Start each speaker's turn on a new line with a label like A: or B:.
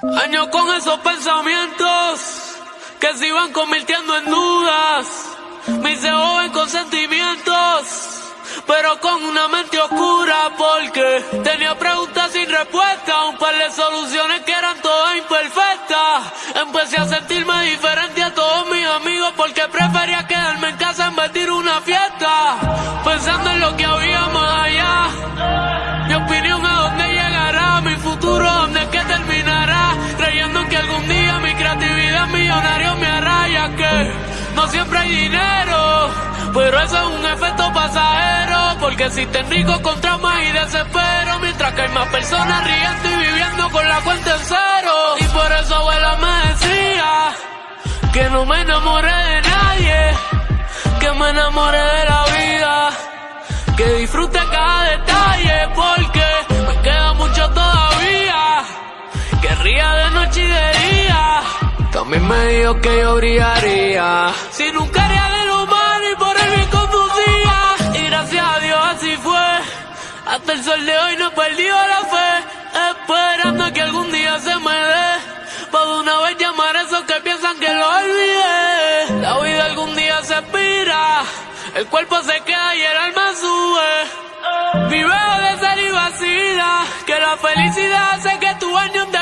A: Sueño con esos pensamientos que se iban convirtiendo en dudas. Me hice joven con sentimientos, pero con una mente oscura porque tenía preguntas sin respuesta, un par de soluciones que eran todas imperfectas. Empecé a sentirme diferente a todos mis amigos porque prefería quedarme en casa en vez de ir a una fiesta, pensando en lo que no siempre hay dinero, pero eso es un efecto pasajero, porque existen ricos con traumas y desespero, mientras que hay más personas riendo y viviendo con la cuenta en cero. Y por eso abuela me decía que no me enamoré de nadie, que me enamoré de la vida. Que disfrute También me dijo que yo brillaría. Si nunca haría de lo malo y por el bien conducía. Y gracias a Dios así fue. Hasta el sol de hoy no he perdido la fe. Esperando que algún día se me dé. De una vez llamar a esos que piensan que lo olvidé. La vida algún día se expira. El cuerpo se queda y el alma sube. Vive de ser y vacila. Que la felicidad hace que tu año te